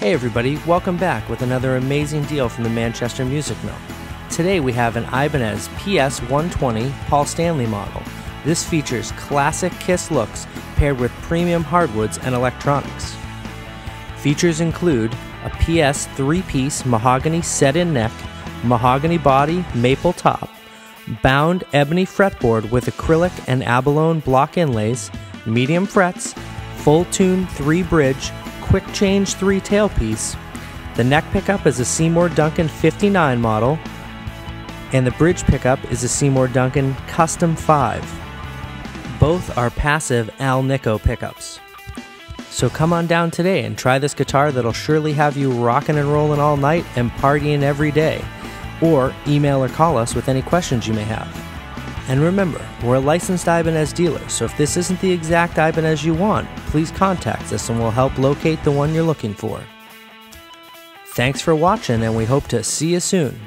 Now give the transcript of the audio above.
Hey everybody, welcome back with another amazing deal from the Manchester Music Mill. Today we have an Ibanez PS 120 Paul Stanley model. This features classic Kiss looks paired with premium hardwoods and electronics. Features include a PS 3 piece mahogany set in neck, mahogany body, maple top, bound ebony fretboard with acrylic and abalone block inlays, medium frets, full tune 3 bridge, Quik Change 3 tailpiece. The neck pickup is a Seymour Duncan 59 model, and the bridge pickup is a Seymour Duncan Custom 5. Both are passive Alnico pickups. So come on down today and try this guitar that'll surely have you rocking and rolling all night and partying every day. Or email or call us with any questions you may have. And remember, we're a licensed Ibanez dealer, so if this isn't the exact Ibanez you want, please contact us and we'll help locate the one you're looking for. Thanks for watching, and we hope to see you soon.